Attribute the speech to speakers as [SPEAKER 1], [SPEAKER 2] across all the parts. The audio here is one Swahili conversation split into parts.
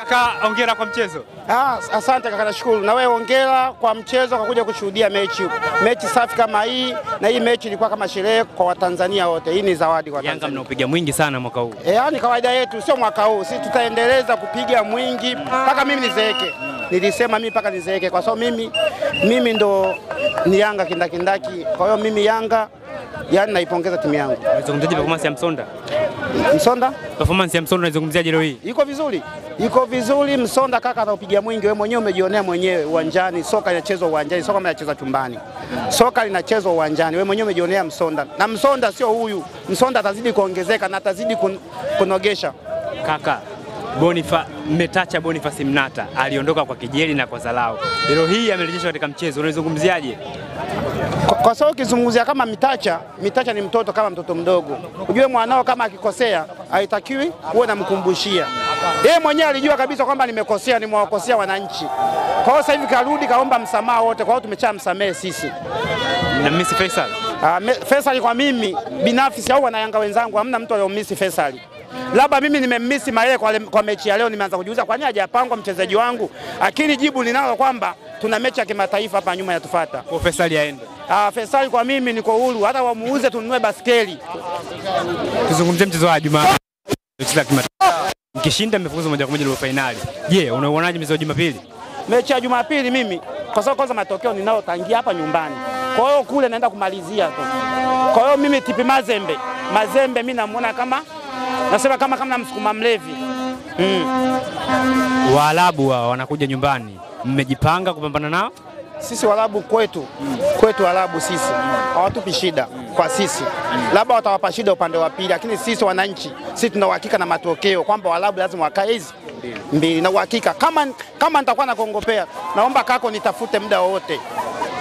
[SPEAKER 1] Kaka, hongera kwa mchezo.
[SPEAKER 2] Ah, asante kaka, nashukuru. Na wewe hongera kwa mchezo, kwa kuja kushuhudia mechi mechi safi kama hii, na hii mechi ilikuwa kama sherehe kwa Watanzania wote. Hii ni zawadi kwa
[SPEAKER 1] Yanga
[SPEAKER 2] Tanzania.
[SPEAKER 1] mnaopiga mwingi sana mwaka huu.
[SPEAKER 2] Eh, yani kawaida yetu, sio mwaka huu, sisi tutaendeleza kupiga mwingi mpaka mimi nizeeke. Nilisema mimi mpaka nizeeke, kwa sababu mimi mimi ndo ni Yanga kindakindaki. Kwa hiyo mimi Yanga, yani naipongeza timu yangu.
[SPEAKER 1] Unazungumzaje performance ya Msonda?
[SPEAKER 2] Msonda
[SPEAKER 1] Performance ya Msonda unaizungumziaje leo hii?
[SPEAKER 2] iko vizuri, iko vizuri. Msonda kaka anaupiga mwingi, wewe mwenyewe umejionea mwenyewe uwanjani. Soka inachezwa uwanjani, soka linachezwa chumbani, soka linachezwa uwanjani. Wewe mwenyewe umejionea Msonda, na Msonda sio huyu. Msonda atazidi kuongezeka na atazidi kun, kunogesha.
[SPEAKER 1] Kaka, Bonifa mmetacha Boniface Mnata aliondoka kwa kijeli na kwa dharau. Leo hii amerejeshwa katika mchezo, unaizungumziaje?
[SPEAKER 2] Kwa, kwa sababu ukizungumzia kama Mitacha, Mitacha ni mtoto kama mtoto mdogo. Ujue mwanao kama akikosea haitakiwi uwe namkumbushia. Yeye mwenyewe alijua kabisa kwamba nimekosea, nimewakosea wananchi. Kwa hiyo sasa hivi karudi kaomba msamaha wote, kwa hiyo tumeshamsamehe sisi.
[SPEAKER 1] Na Miss Faisal.
[SPEAKER 2] Ah, Faisal kwa mimi binafsi au wanayanga wenzangu hamna mtu aliyomisi Faisal. Labda mimi nimemmisi Mayele kwa, kwa mechi ya leo, nimeanza kujiuliza kwa nini hajapangwa mchezaji wangu, lakini jibu ninalo kwamba tuna mechi ya kimataifa hapa nyuma yatufuata.
[SPEAKER 1] Kwa Faisal aende.
[SPEAKER 2] Ah, Faisal kwa mimi niko huru, hata wamuuze tununue baskeli.
[SPEAKER 1] Tuzungumzie mchezo wa Jumaa Mchezo kimataifa. Mkishinda mmefuzu moja kwa moja robo finali. Je, unauonaje mchezo wa Jumapili?
[SPEAKER 2] Mechi ya Jumapili mimi kwa sababu kwanza matokeo ninayotangia hapa nyumbani, kwa hiyo kule naenda kumalizia tu. Kwa hiyo mimi tipi Mazembe, Mazembe mimi namuona kama nasema kama kama msukuma mlevi mm.
[SPEAKER 1] Waarabu hao wanakuja nyumbani, mmejipanga kupambana nao?
[SPEAKER 2] sisi Waarabu kwetu mm. kwetu Waarabu sisi hawatupi shida mm. kwa sisi, mm. labda watawapa shida upande wa pili, lakini sisi wananchi sisi tuna uhakika na matokeo kwamba Waarabu lazima wakae hizi mbili na uhakika. Kama kama nitakuwa nakongopea, naomba kako nitafute muda wowote.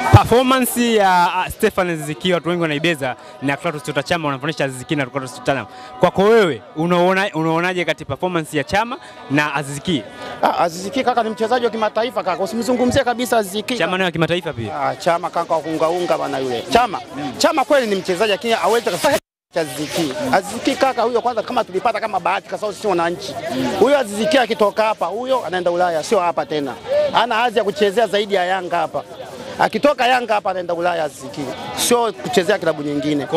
[SPEAKER 1] Performance ya uh, Stefan Ziziki watu wengi wanaibeza na Clatous Chota Chama wanafananisha Ziziki na Clatous Chota Chama. Kwako wewe unaona unaonaje kati performance ya Chama na Aziziki?
[SPEAKER 2] Ah, Aziziki kaka ni mchezaji wa kimataifa kaka, usimzungumzie kabisa Aziziki.
[SPEAKER 1] Chama nayo kimataifa pia.
[SPEAKER 2] Ah, Chama kaka wa kuungaunga bana yule. Chama. Mm. Chama kweli ni mchezaji lakini cha Aziziki. Aziziki kaka huyo kwanza kama tulipata kama bahati kwa sababu sisi wananchi. Huyo Aziziki akitoka hapa huyo anaenda Ulaya sio hapa tena. Ana hadhi ya kuchezea zaidi ya Yanga hapa. Akitoka Yanga hapa anaenda Ulaya ziki Sio kuchezea klabu nyingine.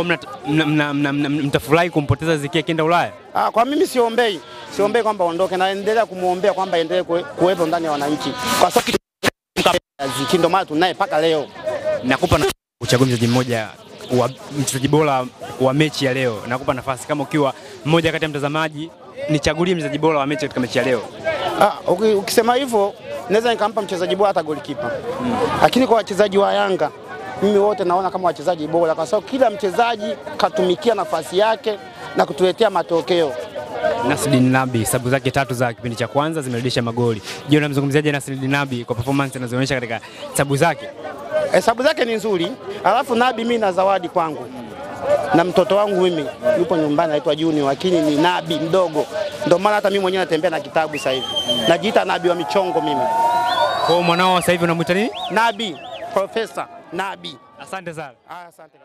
[SPEAKER 1] Mtafurahi kumpoteza ziki akienda Ulaya?
[SPEAKER 2] Ah, kwa mimi siombei. Siombei kwamba aondoke naendelea kumwombea kwamba endelee kwe, kuwepo ndani ya wananchi. Kwa sababu ndio maana tunaye mpaka leo.
[SPEAKER 1] Nakupa na uchague mchezaji mmoja wa mchezaji bora wa mechi ya leo. Nakupa nafasi kama ukiwa mmoja kati ya mtazamaji, nichagulie mchezaji bora wa mechi katika mechi ya leo.
[SPEAKER 2] Ah, ukisema hivyo naweza nikampa mchezaji bora hata golikipa mm. lakini kwa wachezaji wa Yanga mimi wote naona kama wachezaji bora, kwa sababu kila mchezaji katumikia nafasi yake na kutuletea matokeo.
[SPEAKER 1] Nasreddine Nabi sababu zake tatu za kipindi cha kwanza zimerudisha magoli. Je, unamzungumziaje Nasreddine Nabi kwa performance anazoonyesha katika sababu zake?
[SPEAKER 2] Hesabu zake ni nzuri, alafu Nabi mimi na zawadi kwangu na mtoto wangu mimi yupo nyumbani anaitwa Junior, lakini ni Nabi mdogo, ndio maana hata mimi mwenyewe natembea na kitabu sasa hivi, najiita Nabi wa michongo mimi,
[SPEAKER 1] Kwa hiyo mwanao sasa hivi unamwita nini?
[SPEAKER 2] Nabi Profesa Nabi.
[SPEAKER 1] Asante sana.
[SPEAKER 2] Ah, asante.